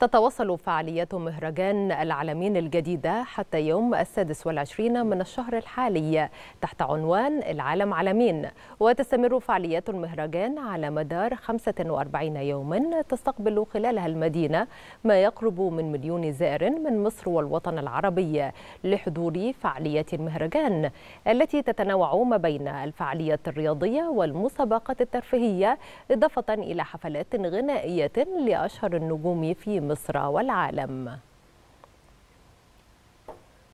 تتواصل فعاليات مهرجان العالمين الجديدة حتى يوم السادس والعشرين من الشهر الحالي تحت عنوان العالم عالمين. وتستمر فعاليات المهرجان على مدار 45 يوما تستقبل خلالها المدينة ما يقرب من مليون زائر من مصر والوطن العربي لحضور فعاليات المهرجان التي تتنوع ما بين الفعاليات الرياضية والمسابقات الترفيهية إضافة إلى حفلات غنائية لأشهر النجوم في مصر والعالم.